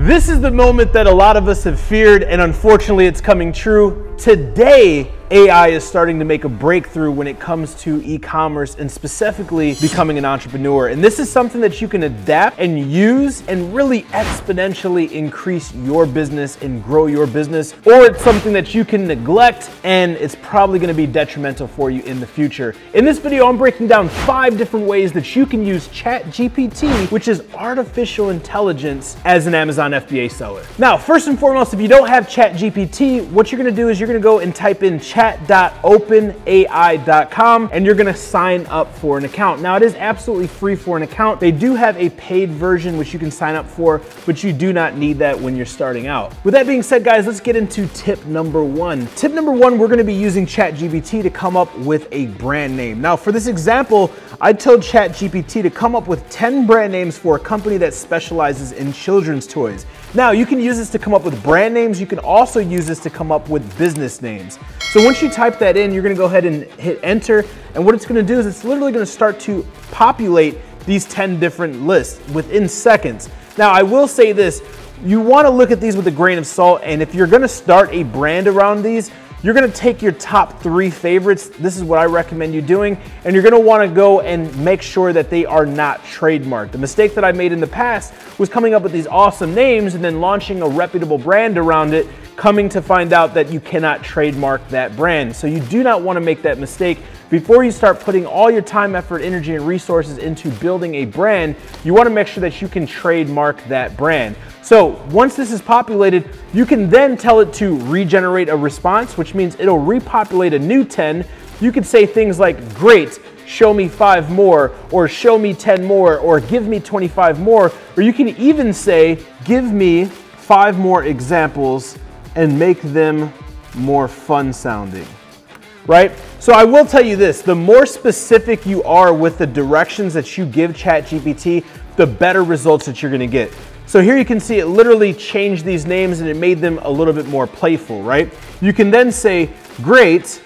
This is the moment that a lot of us have feared, and unfortunately, it's coming true. Today, AI is starting to make a breakthrough when it comes to e-commerce and specifically becoming an entrepreneur. And this is something that you can adapt and use and really exponentially increase your business and grow your business. Or it's something that you can neglect and it's probably gonna be detrimental for you in the future. In this video, I'm breaking down five different ways that you can use ChatGPT, which is artificial intelligence, as an Amazon FBA seller. Now, first and foremost, if you don't have ChatGPT, what you're gonna do is you're gonna go and type in chat chat.openai.com and you're gonna sign up for an account. Now it is absolutely free for an account. They do have a paid version which you can sign up for, but you do not need that when you're starting out. With that being said, guys, let's get into tip number one. Tip number one, we're gonna be using ChatGPT to come up with a brand name. Now for this example, I told ChatGPT to come up with 10 brand names for a company that specializes in children's toys. Now you can use this to come up with brand names. You can also use this to come up with business names. So once you type that in, you're gonna go ahead and hit enter. And what it's gonna do is it's literally gonna start to populate these 10 different lists within seconds. Now I will say this, you wanna look at these with a grain of salt. And if you're gonna start a brand around these, you're gonna take your top three favorites. This is what I recommend you doing. And you're gonna wanna go and make sure that they are not trademarked. The mistake that I made in the past was coming up with these awesome names and then launching a reputable brand around it, coming to find out that you cannot trademark that brand. So you do not wanna make that mistake. Before you start putting all your time, effort, energy, and resources into building a brand, you wanna make sure that you can trademark that brand. So once this is populated, you can then tell it to regenerate a response, which means it'll repopulate a new 10. You could say things like, great, show me five more, or show me 10 more, or give me 25 more. Or you can even say, give me five more examples and make them more fun sounding, right? So I will tell you this, the more specific you are with the directions that you give ChatGPT, the better results that you're gonna get. So here you can see it literally changed these names and it made them a little bit more playful, right? You can then say, great,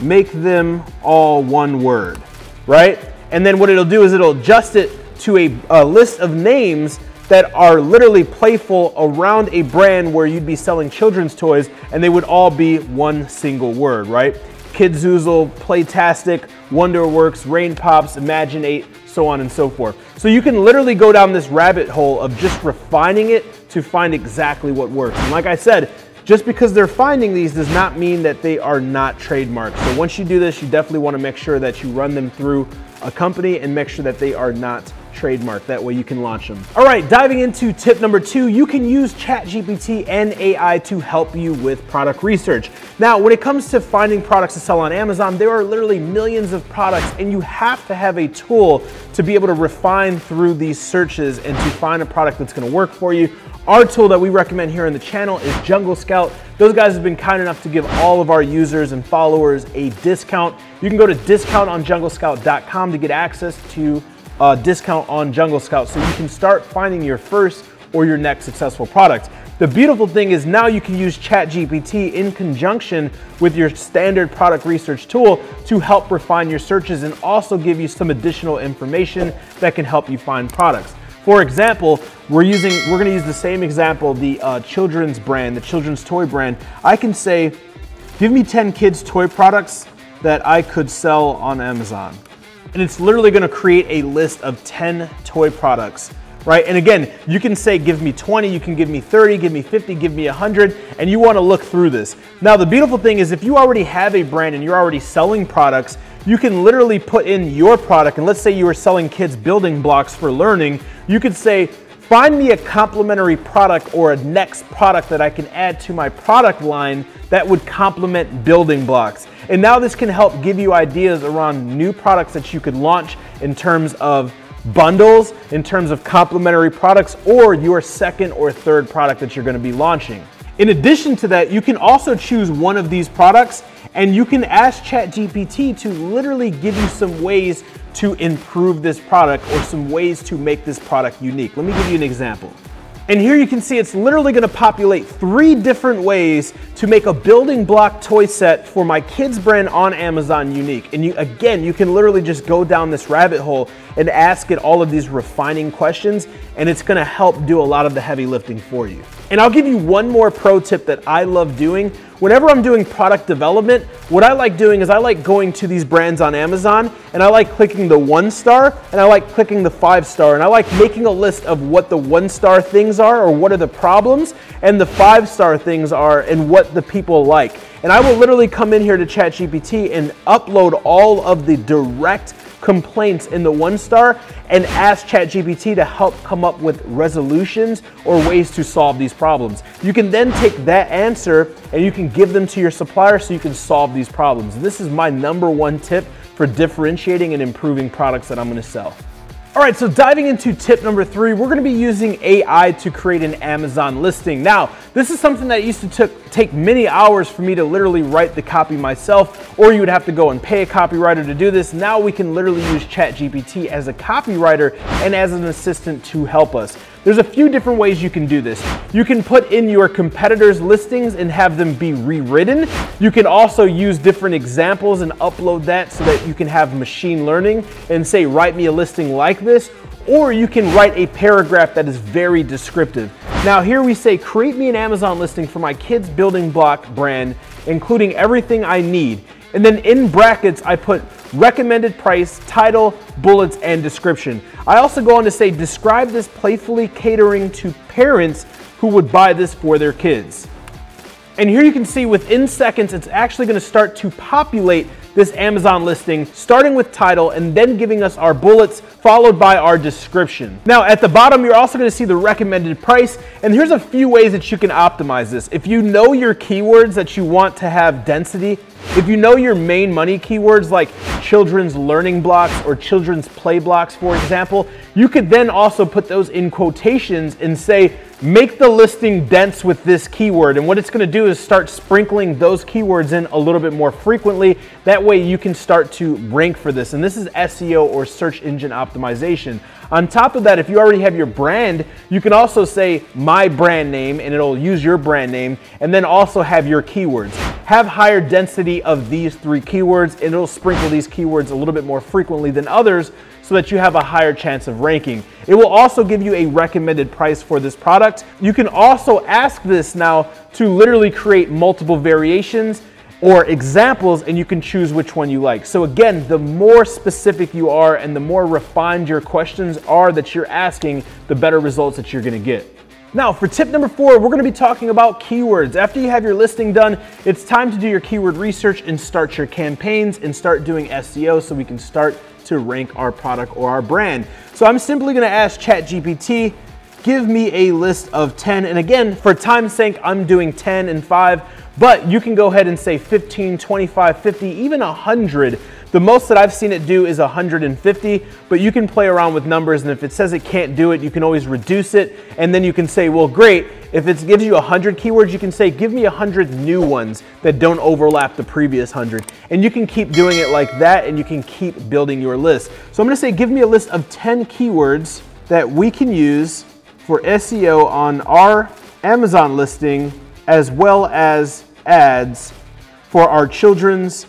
make them all one word, right? And then what it'll do is it'll adjust it to a, a list of names that are literally playful around a brand where you'd be selling children's toys and they would all be one single word, right? Kidzoozle, Playtastic, Wonderworks, Rain Pops, Imaginate, so on and so forth. So you can literally go down this rabbit hole of just refining it to find exactly what works. And like I said, just because they're finding these does not mean that they are not trademarked. So once you do this, you definitely wanna make sure that you run them through a company and make sure that they are not trademark. That way you can launch them. All right, diving into tip number two, you can use ChatGPT and AI to help you with product research. Now, when it comes to finding products to sell on Amazon, there are literally millions of products and you have to have a tool to be able to refine through these searches and to find a product that's gonna work for you. Our tool that we recommend here on the channel is Jungle Scout. Those guys have been kind enough to give all of our users and followers a discount. You can go to discountonjunglescout.com to get access to uh, discount on Jungle Scout so you can start finding your first or your next successful product. The beautiful thing is now you can use ChatGPT in conjunction with your standard product research tool to help refine your searches and also give you some additional information that can help you find products. For example, we're using, we're gonna use the same example, the uh, children's brand, the children's toy brand. I can say, give me 10 kids toy products that I could sell on Amazon and it's literally gonna create a list of 10 toy products right? And again, you can say, give me 20, you can give me 30, give me 50, give me 100, and you wanna look through this. Now, the beautiful thing is if you already have a brand and you're already selling products, you can literally put in your product, and let's say you were selling kids building blocks for learning, you could say, find me a complementary product or a next product that I can add to my product line that would complement building blocks. And now this can help give you ideas around new products that you could launch in terms of bundles, in terms of complementary products, or your second or third product that you're gonna be launching. In addition to that, you can also choose one of these products and you can ask ChatGPT to literally give you some ways to improve this product or some ways to make this product unique. Let me give you an example. And here you can see it's literally gonna populate three different ways to make a building block toy set for my kids brand on Amazon unique. And you, again, you can literally just go down this rabbit hole and ask it all of these refining questions and it's gonna help do a lot of the heavy lifting for you. And I'll give you one more pro tip that I love doing. Whenever I'm doing product development, what I like doing is I like going to these brands on Amazon and I like clicking the one star and I like clicking the five star and I like making a list of what the one star things are or what are the problems and the five star things are and what the people like. And I will literally come in here to ChatGPT and upload all of the direct complaints in the one star and ask ChatGPT to help come up with resolutions or ways to solve these problems. You can then take that answer and you can give them to your supplier so you can solve these problems. This is my number one tip for differentiating and improving products that I'm gonna sell. All right, so diving into tip number three, we're gonna be using AI to create an Amazon listing. Now, this is something that used to take many hours for me to literally write the copy myself, or you would have to go and pay a copywriter to do this. Now we can literally use ChatGPT as a copywriter and as an assistant to help us. There's a few different ways you can do this. You can put in your competitors' listings and have them be rewritten. You can also use different examples and upload that so that you can have machine learning and say, write me a listing like this. Or you can write a paragraph that is very descriptive. Now, here we say, create me an Amazon listing for my kids' building block brand, including everything I need. And then in brackets, I put recommended price, title, bullets, and description. I also go on to say, describe this playfully catering to parents who would buy this for their kids. And here you can see within seconds, it's actually gonna start to populate this Amazon listing, starting with title and then giving us our bullets, followed by our description. Now at the bottom, you're also gonna see the recommended price, and here's a few ways that you can optimize this. If you know your keywords that you want to have density, if you know your main money keywords like children's learning blocks or children's play blocks, for example, you could then also put those in quotations and say, make the listing dense with this keyword. And what it's gonna do is start sprinkling those keywords in a little bit more frequently. That way you can start to rank for this. And this is SEO or search engine optimization. On top of that, if you already have your brand, you can also say my brand name and it'll use your brand name and then also have your keywords. Have higher density of these three keywords and it'll sprinkle these keywords a little bit more frequently than others so that you have a higher chance of ranking. It will also give you a recommended price for this product. You can also ask this now to literally create multiple variations or examples and you can choose which one you like. So again, the more specific you are and the more refined your questions are that you're asking, the better results that you're gonna get. Now, for tip number four, we're gonna be talking about keywords. After you have your listing done, it's time to do your keyword research and start your campaigns and start doing SEO so we can start to rank our product or our brand. So I'm simply gonna ask ChatGPT, give me a list of 10. And again, for time's sake, I'm doing 10 and five, but you can go ahead and say 15, 25, 50, even 100 the most that I've seen it do is 150, but you can play around with numbers and if it says it can't do it, you can always reduce it and then you can say, well, great. If it gives you 100 keywords, you can say, give me 100 new ones that don't overlap the previous 100. And you can keep doing it like that and you can keep building your list. So I'm gonna say, give me a list of 10 keywords that we can use for SEO on our Amazon listing as well as ads for our children's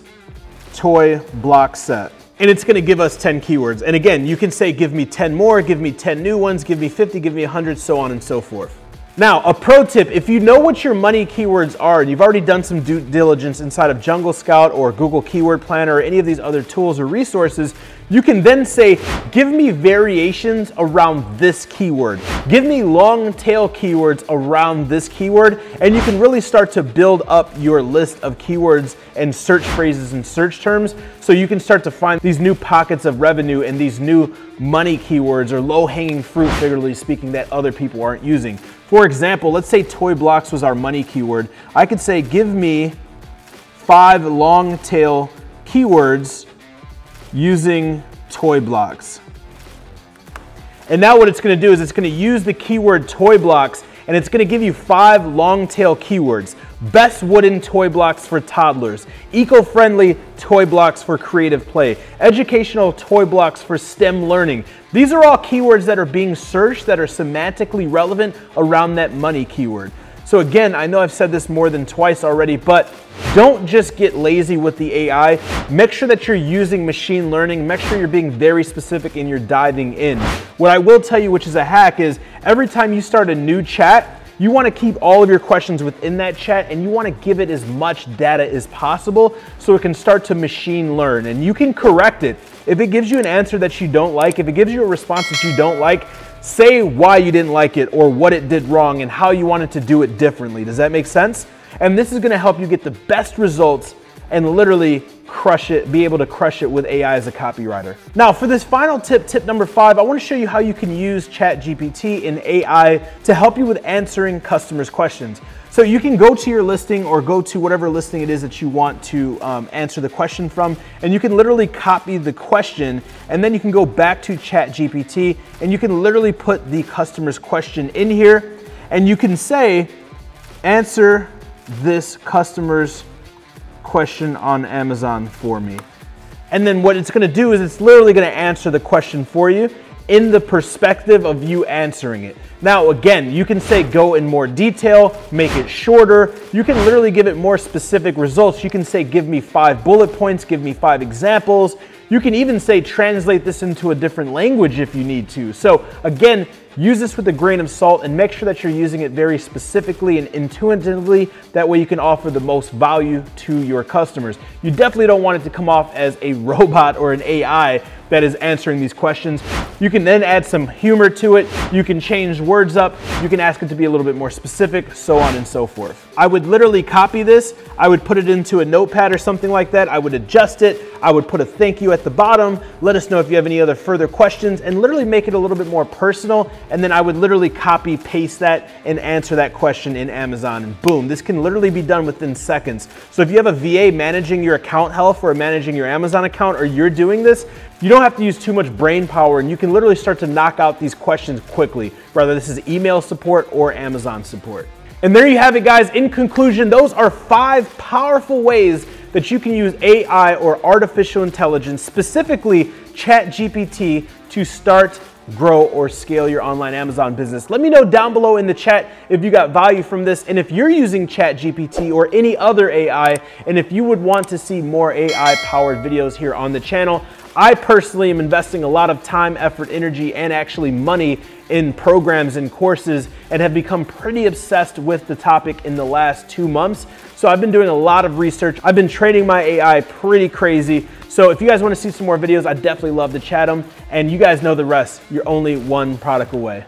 toy block set. And it's gonna give us 10 keywords. And again, you can say, give me 10 more, give me 10 new ones, give me 50, give me 100, so on and so forth. Now, a pro tip, if you know what your money keywords are, and you've already done some due diligence inside of Jungle Scout or Google Keyword Planner or any of these other tools or resources, you can then say, give me variations around this keyword. Give me long tail keywords around this keyword, and you can really start to build up your list of keywords and search phrases and search terms so you can start to find these new pockets of revenue and these new money keywords or low hanging fruit, figuratively speaking, that other people aren't using. For example, let's say toy blocks was our money keyword. I could say, give me five long tail keywords using toy blocks. And now what it's gonna do is it's gonna use the keyword toy blocks and it's gonna give you five long tail keywords. best wooden toy blocks for toddlers, eco-friendly toy blocks for creative play, educational toy blocks for STEM learning. These are all keywords that are being searched that are semantically relevant around that money keyword. So again, I know I've said this more than twice already, but don't just get lazy with the AI. Make sure that you're using machine learning. Make sure you're being very specific and you're diving in. What I will tell you, which is a hack, is every time you start a new chat, you want to keep all of your questions within that chat and you want to give it as much data as possible so it can start to machine learn and you can correct it. If it gives you an answer that you don't like, if it gives you a response that you don't like, say why you didn't like it or what it did wrong and how you wanted to do it differently. Does that make sense? And this is gonna help you get the best results and literally crush it, be able to crush it with AI as a copywriter. Now, for this final tip, tip number five, I wanna show you how you can use ChatGPT and AI to help you with answering customers' questions. So you can go to your listing or go to whatever listing it is that you want to um, answer the question from, and you can literally copy the question, and then you can go back to ChatGPT, and you can literally put the customer's question in here, and you can say, answer this customer's question on Amazon for me. And then what it's gonna do is it's literally gonna answer the question for you in the perspective of you answering it. Now, again, you can say go in more detail, make it shorter. You can literally give it more specific results. You can say, give me five bullet points, give me five examples. You can even say, translate this into a different language if you need to. So again, use this with a grain of salt and make sure that you're using it very specifically and intuitively. That way you can offer the most value to your customers. You definitely don't want it to come off as a robot or an AI that is answering these questions. You can then add some humor to it. You can change words up. You can ask it to be a little bit more specific, so on and so forth. I would literally copy this. I would put it into a notepad or something like that. I would adjust it. I would put a thank you at the bottom. Let us know if you have any other further questions and literally make it a little bit more personal. And then I would literally copy paste that and answer that question in Amazon and boom, this can literally be done within seconds. So if you have a VA managing your account health or managing your Amazon account or you're doing this, you don't have to use too much brain power and you can literally start to knock out these questions quickly, whether this is email support or Amazon support. And there you have it, guys. In conclusion, those are five powerful ways that you can use AI or artificial intelligence, specifically ChatGPT, to start grow or scale your online Amazon business. Let me know down below in the chat if you got value from this and if you're using ChatGPT or any other AI and if you would want to see more AI powered videos here on the channel. I personally am investing a lot of time, effort, energy, and actually money in programs and courses and have become pretty obsessed with the topic in the last two months. So I've been doing a lot of research. I've been training my AI pretty crazy. So if you guys wanna see some more videos, I'd definitely love to chat them. And you guys know the rest. You're only one product away.